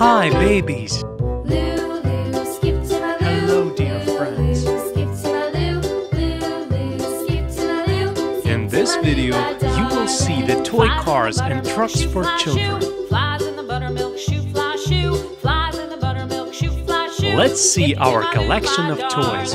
Hi, babies. Hello, dear friends. In this video, you will see the toy cars and trucks for children. Let's see our collection of toys.